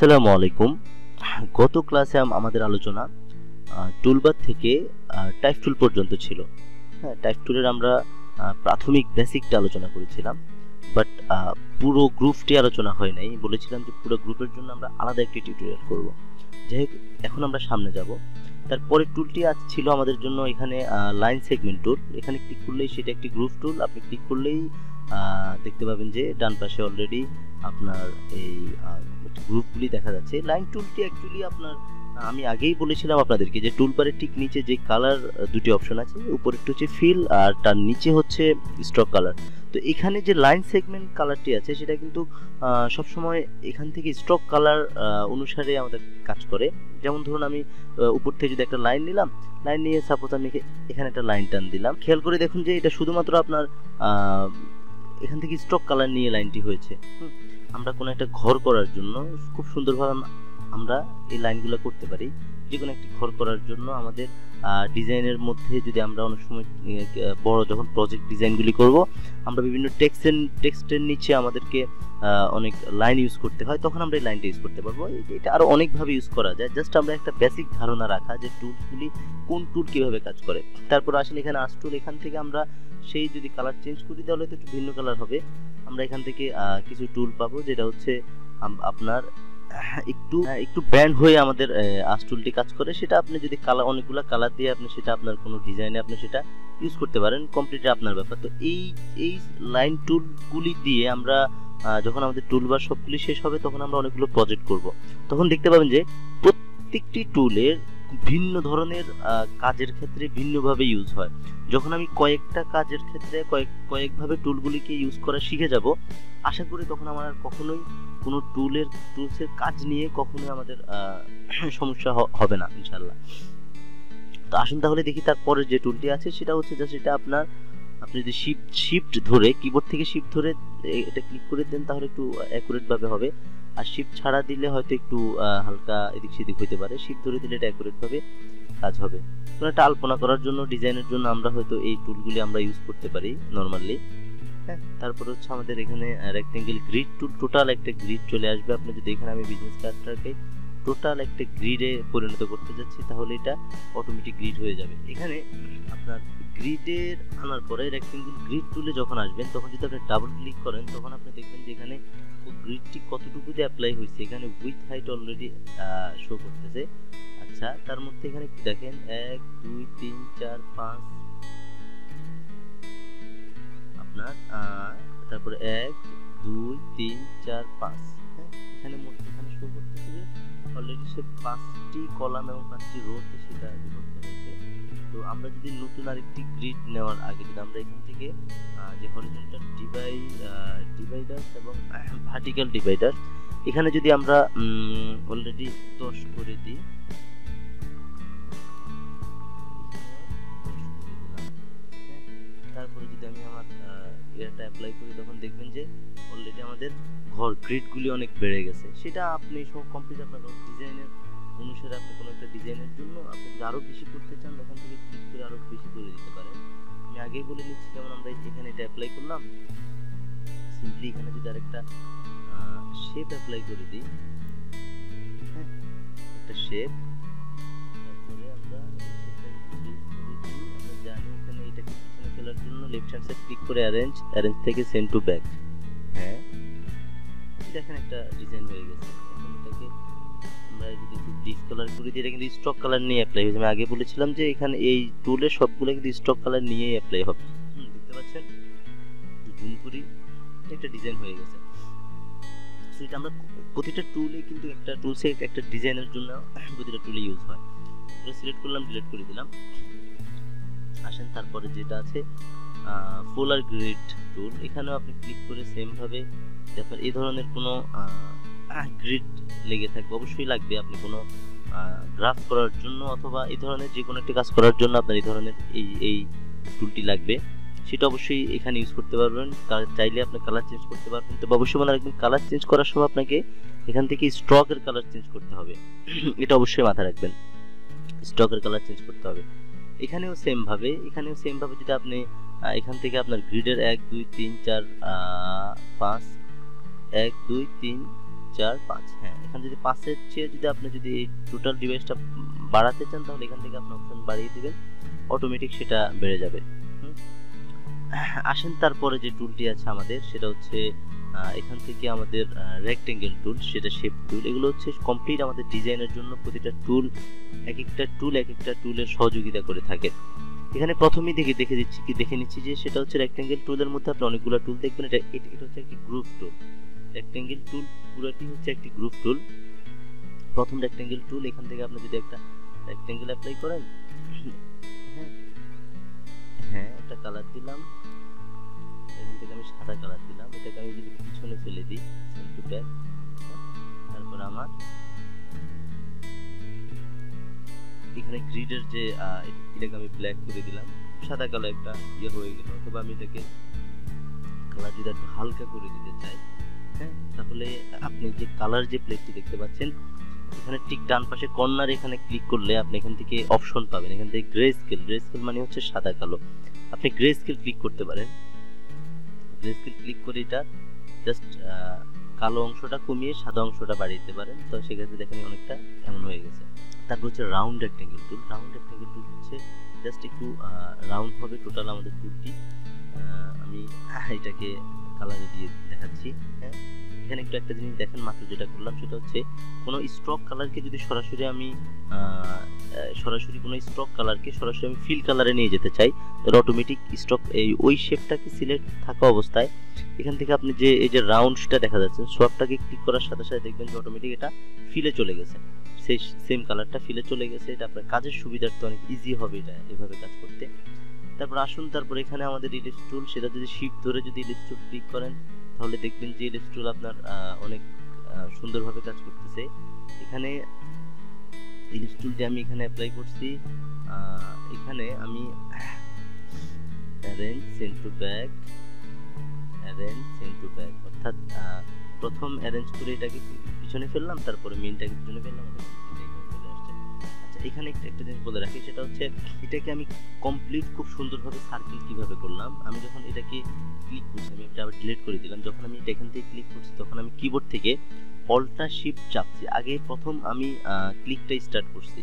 আসসালামু আলাইকুম। গত ক্লাসে আমাদের আলোচনা টুলবার থেকে টাইপ টুল পর্যন্ত ছিল। হ্যাঁ টাইপ টুলের আমরা প্রাথমিক বেসিকটা আলোচনা করেছিলাম বাট পুরো গ্রুপটি আলোচনা হয় নাই। বলেছিলাম যে পুরো গ্রুপের জন্য আমরা আলাদা একটি টিউটোরিয়াল করব। যাই হোক, এখন আমরা সামনে যাব। তারপরে টুলটি আজ ছিল আমাদের জন্য এখানে লাইন সেগমেন্ট টুল এখানে ক্লিক করলেই সেটা একটি গ্রুপ টুল আপনি ক্লিক করলেই দেখতে পাবেন যে ডান পাশে অলরেডি আপনার এই গ্রুপগুলি দেখা যাচ্ছে। লাইন টুলটি অ্যাকচুয়ালি আপনার, আমি আগেই বলেছিলাম আপনাদেরকে যে টুলবারের ঠিক নিচে যে কালার দুটি অপশন আছে উপরেরটা হচ্ছে ফিল আর তার নিচে হচ্ছে স্টক কালার তো এখানে যে লাইন সেগমেন্ট কালারটি আছে, সেটা কিন্তু সবসময় এখান থেকে স্টক কালার অনুসারে আমাদের কাজ করে। যেমন ধরুন আমি উপর থেকে যদি একটা লাইন নিলাম লাইন নিয়ে সাপোজ আমি এখানে একটা লাইন টান দিলাম। খেয়াল করে দেখুন যে এটা শুধুমাত্র আপনার এখান থেকে স্টক কালার নিয়ে লাইনটি হয়েছে। হুম। আমরা কোনো একটা ঘর করার জন্য খুব সুন্দরভাবে আমরা এই লাইনগুলো করতে পারি। যে কোনো একটি ঘর করার জন্য আমাদের ডিজাইনের মধ্যে যদি আমরা অনেক সময় বড় যখন প্রজেক্ট ডিজাইনগুলি করব, আমরা বিভিন্ন টেক্সটের টেক্সটের নিচে আমাদেরকে অনেক লাইন ইউজ করতে হয়। তখন আমরা এই লাইনটা ইউজ করতে পারব। এটা আরও অনেকভাবে ইউজ করা যায়। জাস্ট আমরা একটা বেসিক ধারণা রাখা যে টুলসগুলি কোন টুল কীভাবে কাজ করে। তারপর আসলে এখানে আস টুল এখান থেকে আমরা সেই যদি কালার চেঞ্জ করি, তাহলে তো একটু ভিন্ন কালার হবে। আমরা এখান থেকে কিছু টুল পাবো, যেটা হচ্ছে আপনার, একটু একটু ব্যান্ড হয়ে আমাদের আস টুলটি কাজ করে। সেটা আপনি যদি কালার অনেকগুলো কালার দিয়ে আপনি সেটা আপনার কোনো ডিজাইনে আপনি সেটা ইউজ করতে পারেন কমপ্লিটলি আপনার ব্যাপার। তো এই এই লাইন টুলগুলি দিয়ে আমরা যখন আমাদের টুল বা সবগুলি শেষ হবে, তখন আমরা অনেকগুলো প্রজেক্ট করব। তখন দেখতে পাবেন যে, প্রত্যেকটি টুলের ভিন্ন ধরনের কাজের ক্ষেত্রে ভিন্নভাবে ইউজ হয়। যখন আমি কয়েকটা কাজের ক্ষেত্রে কয়েক, কয়েকভাবে টুলগুলিকে ইউজ করা শিখে যাব, আশা করি তখন আমার আর কখনোই কোনো টুলের টুলসের কাজ নিয়ে কখনোই আমাদের সমস্যা হবে না ইনশাল্লাহ তো আসুন তাহলে দেখি তারপরে যে টুলটি আছে, সেটা হচ্ছে যে সেটা আপনার আপনি যদি শিফট শিফট ধরে কিবোর্ড থেকে শিফট ধরে এটা ক্লিক করে দেন তাহলে একটু অ্যাকুরেট ভাবে হবে। আর শিফট ছাড়া দিলে হয়তো একটু হালকা এদিক সেদিক হতে পারে। শিফট ধরে দিলে এটা অ্যাকুরেট ভাবে কাজ হবে। কোনো একটা আলপনা করার জন্য ডিজাইনের জন্য আমরা হয়তো এই টুলগুলি আমরা ইউজ করতে পারি নর্মালি হ্যাঁ। তারপর হচ্ছে আমাদের এখানে রেক্টেঙ্গেল গ্রিড টুল টোটাল একটা গ্রিড চলে আসবে। আপনি যদি এখানে আমি বিজনেস কার্ডটাকে টোটাল একটা গ্রিডে পরিণত করতে যাচ্ছি, তাহলে এটা অটোমেটিক গ্রিড হয়ে যাবে। এখানে আপনার গ্রিডের আনার পরে রেক্টেঙ্গেল গ্রিড টুলে যখন আসবেন, তখন যদি আপনি ডাবল ক্লিক করেন, তখন আপনি দেখবেন যে এখানে গ্রিডটি কতটুকুতে অ্যাপ্লাই হয়েছে। এখানে উইথ হাইট অলরেডি শো করতেছে। আচ্ছা তার মধ্যে এখানে একটু দেখেন, এক, দুই, তিন, চার, পাঁচ। আপনার তারপরে এক, দুই, তিন, চার, পাঁচ। হ্যাঁ এখানে মোট এখানে শো করতেছে যে অলরেডি সে পাঁচটি কলাম এবং পাঁচটি রোতে সেটা বিভক্ত হয়েছে। তো আমরা যদি নতুন আরেকটি গ্রিড নেওয়ার আগে যদি আমরা এখান থেকে যে হরিজন্টাল ডিভাই ডিভাইডার এবং ভার্টিক্যাল ডিভাইডার এখানে যদি আমরা অলরেডি দশ করে দিই এটা অ্যাপ্লাই করি, তখন দেখবেন যে অলরেডি আমাদের ঘর গ্রিডগুলি অনেক বেড়ে গেছে। সেটা আপনি সব কমপ্লিট আপনার ডিজাইনের অনুসারে আপনি কোনো একটা ডিজাইনের জন্য আপনি আরও বেশি করতে চান ওখান থেকে ক্লিক করে আরও বেশি করে দিতে পারেন। আমি আগেই বলে নিচ্ছি, যেমন আমরা এখানে এটা অ্যাপ্লাই করলাম। সিম্পলি এখানে যদি আরেকটা শেপ অ্যাপ্লাই করে দিই হ্যাঁ একটা শেপ ফেলার জন্য লেফট হ্যান্ড সাইড ক্লিক করে অ্যারেঞ্জ অ্যারেঞ্জ থেকে সেন্ড টু ব্যাক হ্যাঁ। দেখেন একটা ডিজাইন হয়ে গেছে। এখন এটাকে আমরা যদি একটু ডিসকালার করে দিই এটা কিন্তু স্টক কালার নিয়ে অ্যাপ্লাই হয়েছে। আমি আগে বলেছিলাম যে এখানে এই টুলের সবগুলো কিন্তু স্টক কালার নিয়েই অ্যাপ্লাই হবে। দেখতে পাচ্ছেন? জুম করি। একটা ডিজাইন হয়ে গেছে। সো এটা আমরা প্রতিটা টুলে কিন্তু একটা টুলসে একটা ডিজাইনের জন্য প্রতিটা টুলে ইউজ হয়। সিলেক্ট করলাম ডিলিট করে দিলাম। আসেন, তারপরে যেটা আছে ফোলার গ্রিড টুল এখানেও আপনি ক্লিক করে সেম ভাবে যে আপনার এই ধরনের কোনো গ্রিড লেগে থাকবে, অবশ্যই লাগবে আপনি কোনো গ্রাফ করার জন্য অথবা এই ধরনের যে কোনো একটা কাজ করার জন্য আপনার এই ধরনের এই এই টুলটি লাগবে। সেটা অবশ্যই এখানে ইউজ করতে পারবেন চাইলে আপনি কালার চেঞ্জ করতে পারবেন। তবে অবশ্যই মনে রাখবেন কালার চেঞ্জ করার সময় আপনাকে এখান থেকে স্টকের কালার চেঞ্জ করতে হবে। এটা অবশ্যই মাথায় রাখবেন স্টকের কালার চেঞ্জ করতে হবে। এখানেও সেম ভাবে, এখানেও সেম ভাবে যদি আপনি এখান থেকে আপনার গ্রিডের এক, দুই, তিন, চার পাঁচ, এক, দুই, তিন, চার, পাঁচ হ্যাঁ এখানে যদি পাঁচের চেয়ে যদি আপনি যদি টোটাল ডিভাইসটা বাড়াতে চান, তাহলে এখান থেকে আপনি অপশন বাড়িয়ে দিবেন অটোমেটিক সেটা বেড়ে যাবে। আসেন তারপরে যে টুলটি আছে আমাদের, সেটা হচ্ছে এখান থেকে আমাদের রেক্টেঙ্গেল টুল সেটা শেপ টুল এগুলো হচ্ছে কমপ্লিট আমাদের ডিজাইনের জন্য প্রতিটা টুল এক একটা টুল এক একটা টুলের সহযোগিতা করে থাকে। এখানে প্রথমেই দেখে দেখে দিচ্ছি কি, দেখে নিচ্ছি যে সেটা হচ্ছে রেক্টেঙ্গেল টুলের মধ্যে আপনি অনেকগুলো টুল দেখবেন, এটা এটা হচ্ছে একটি গ্রুপ টুল রেক্টেঙ্গেল টুল পুরোটি হচ্ছে একটি গ্রুপ টুল প্রথম রেক্টেঙ্গেল টুল এখান থেকে আপনি যদি একটা রেক্টেঙ্গেল অ্যাপ্লাই করেন হ্যাঁ হ্যাঁ একটা কালার দিলাম। থেকে আমি সাদা কালার দিলাম। এটাকে আমি যদি পিছনে ফেলে দিই টু ব্যাক তারপর আমার এখানে গ্রিডের যে এটাকে আমি ব্ল্যাক করে দিলাম। সাদা কালো একটা ইয়ে হয়ে গেল। অথবা আমি এটাকে কালার যদি একটু হালকা করে দিতে চাই হ্যাঁ তাহলে আপনি যে কালার যে প্লেটটি দেখতে পাচ্ছেন, এখানে ঠিক ডান পাশে কর্নার এখানে ক্লিক করলে আপনি এখান থেকে অপশন পাবেন। এখান থেকে গ্রে স্কেল গ্রে স্কেল মানে হচ্ছে সাদা কালো। আপনি গ্রে স্কেল ক্লিক করতে পারেন। স্কেল ক্লিক করে এটা জাস্ট কালো অংশটা কমিয়ে সাদা অংশটা বাড়িয়ে দিতে পারেন। তো সেক্ষেত্রে দেখেন অনেকটা এমন হয়ে গেছে। তারপর হচ্ছে round rectangle tool round rectangle tool হচ্ছে জাস্ট একটু রাউন্ড হবে টোটাল আমাদের টুলটি আমি এটাকে কালারে দিয়ে দেখাচ্ছি হ্যাঁ? এখানে একটু একটা জিনিস দেখেন, মাত্র যেটা করলাম সেটা হচ্ছে কোনো স্ট্রক কালারকে যদি সরাসরি আমি সরাসরি কোনো স্ট্রক কালারকে সরাসরি আমি ফিল কালারে নিয়ে যেতে চাই, তাহলে অটোমেটিক স্ট্রক এই ওই শেপটাকে সিলেক্ট থাকা অবস্থায় এখান থেকে আপনি যে, এই যে রাউন্ডসটা দেখা যাচ্ছে সোয়াপটাকে ক্লিক করার সাথে সাথে দেখবেন যে অটোমেটিক এটা ফিলে চলে গেছে। সেই সেম কালারটা ফিলে চলে গেছে, এটা আপনার কাজের সুবিধার্থে অনেক ইজি হবে এটা, এভাবে কাজ করতে। তারপর আসুন, তারপর এখানে আমাদের ইলিপস টুল সেটা যদি শিফট ধরে যদি ইলিপস টুল ক্লিক করেন তাহলে দেখবেন যে ইলিপস টুল আপনার অনেক সুন্দরভাবে কাজ করতেছে। এখানে ইলিপস টুলটি আমি এখানে অ্যাপ্লাই করছি। এখানে আমি arrange send to back arrange send to back অর্থাৎ প্রথম অ্যারেঞ্জ করে এটাকে পিছনে ফেললাম, তারপরে মেইনটাকে পিছনে ফেললাম। এখানে একটা একটা জিনিস বলে রাখি, সেটা হচ্ছে এটাকে আমি কমপ্লিট খুব সুন্দরভাবে সার্কেল কীভাবে করলাম। আমি যখন এটাকে ক্লিক করছি, আমি এটা আবার ডিলিট করে দিলাম, যখন আমি এটা এখান থেকে ক্লিক করছি, তখন আমি কিবোর্ড থেকে অল্টা শিফট চাপছি। আগে প্রথম আমি ক্লিকটা স্টার্ট করছি।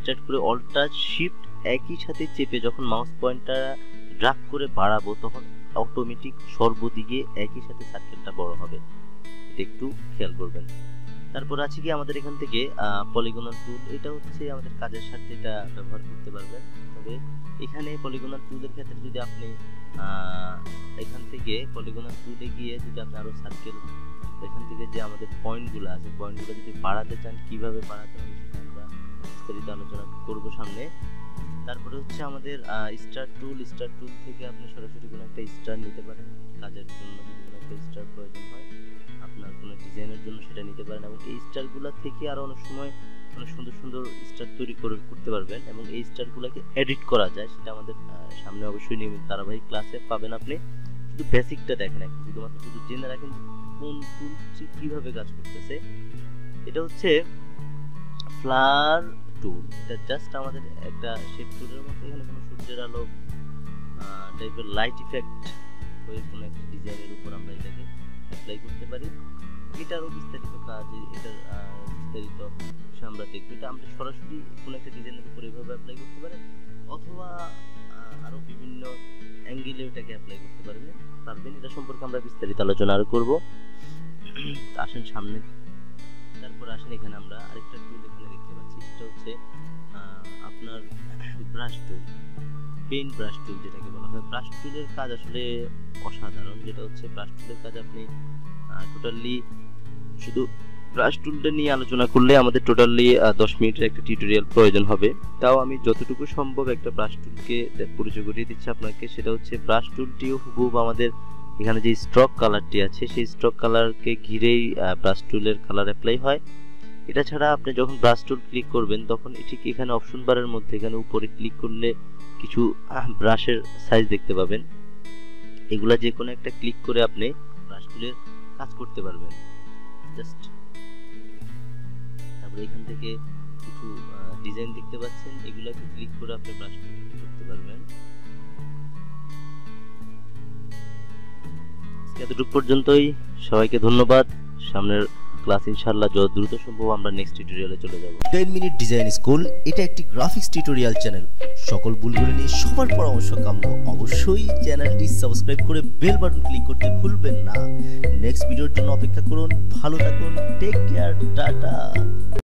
স্টার্ট করে অল্টা শিফট একই সাথে চেপে যখন মাউস পয়েন্টটা ড্রাগ করে বাড়াবো, তখন অটোমেটিক সর্বদিকে একই সাথে সার্কেলটা বড় হবে। এটা একটু খেয়াল করবেন। তারপর আছে কি আমাদের এখান থেকে পলিগোনাল টুল এটা হচ্ছে আমাদের কাজের সাথে এটা ব্যবহার করতে পারবেন। তবে এখানে পলিগোনাল টুলের ক্ষেত্রে যদি আপনি এখান থেকে পলিগোনাল টুলে গিয়ে যদি আপনি আরও সার্কেল এখান থেকে যে আমাদের পয়েন্টগুলো আছে পয়েন্টগুলো যদি বাড়াতে চান, কীভাবে বাড়াতে হবে সেটা আমরা বিস্তারিত আলোচনা করব সামনে। তারপরে হচ্ছে আমাদের স্টার টুল স্টার টুল থেকে আপনি সরাসরি কোনো একটা স্টার নিতে পারেন। কাজের জন্য যদি কোনো একটা স্টার প্রয়োজন হয়। আপনার কোনো ডিজাইনের জন্য সেটা নিতে পারেন এবং এই স্টারগুলো থেকে আরও অনেক সময় অনেক সুন্দর সুন্দর স্টার তৈরি করে করতে পারবেন এবং এই স্টারগুলোকে এডিট করা যায়, সেটা আমাদের সামনে অবশ্যই নিয়মিত ধারাবাহিক ক্লাসে পাবেন আপনি। শুধু বেসিকটা দেখেন একটু শুধুমাত্র শুধু জেনে রাখেন কোন টুলটি কীভাবে কাজ করতেছে। এটা হচ্ছে ফ্লার টুল এটা জাস্ট আমাদের একটা শেপ টুলের মতো, এখানে কোনো সূর্যের আলো টাইপের লাইট ইফেক্ট হয়ে কোনো একটা ডিজাইনের উপর আমরা এটাকে অ্যাপ্লাই করতে পারি। এটারও বিস্তারিত কাজ এটার বিস্তারিত আমরা দেখব এটা আমরা সরাসরি কোনো একটা ডিজাইনের উপর এভাবে অ্যাপ্লাই করতে পারেন, অথবা আরও বিভিন্ন অ্যাঙ্গেলে এটাকে অ্যাপ্লাই করতে পারবেন পারবেন। এটা সম্পর্কে আমরা বিস্তারিত আলোচনা আরও করব। আসেন সামনে। তারপর আসেন এখানে আমরা আরেকটা টুল এখানে দেখতে পাচ্ছি। সেটা হচ্ছে আপনার brush tool pen brush tool যেটাকে বলা হয় ব্রাশ টুলের কাজ আসলে অসাধারণ। যেটা হচ্ছে ব্রাশ টুলের কাজ আপনি টোটালি শুধু ব্রাশ টুলটা নিয়ে আলোচনা করলে আমাদের টোটালি দশ মিনিটের একটা টিউটোরিয়াল প্রয়োজন হবে। তাও আমি যতটুকু সম্ভব একটা ব্রাশ টুলকে পরিচয় করিয়ে দিচ্ছি আপনাকে, সেটা হচ্ছে ব্রাশ টুলটিও হুবহুব আমাদের এখানে যে স্ট্রক কালারটি আছে, সেই স্ট্রক কালারকে ঘিরেই ব্রাশ টুলের কালার অ্যাপ্লাই হয়। এটা ছাড়া আপনি যখন ব্রাশ টুল ক্লিক করবেন, তখন ঠিক এখানে অপশন বারের মধ্যে এখানে উপরে ক্লিক করলে কিছু ব্রাশের সাইজ দেখতে পাবেন। এগুলা যে কোনো একটা ক্লিক করে আপনি ব্রাশ টুলের কাজ করতে পারবেন। জাস্ট তারপরে এখান থেকে কিছু ডিজাইন দেখতে পাচ্ছেন। এগুলাকে ক্লিক করে আপনি ব্রাশ করতে পারবেন। এতটুকু পর্যন্তই। সবাইকে ধন্যবাদ। সামনের ক্লাস ইনশাল্লাহ যত দ্রুত সম্ভব আমরা নেক্সট টিউটোরিয়ালে চলে যাব। 10 মিনিট ডিজাইন স্কুল এটা একটি গ্রাফিক্স টিউটোরিয়াল চ্যানেল সকল ভুলগুলো নিয়ে সবার পরামর্শ কাম্য। অবশ্যই চ্যানেলটি সাবস্ক্রাইব করে বেল বাটন ক্লিক করতে ভুলবেন না। নেক্সট ভিডিওর জন্য অপেক্ষা করুন। ভালো থাকুন। Take care tata.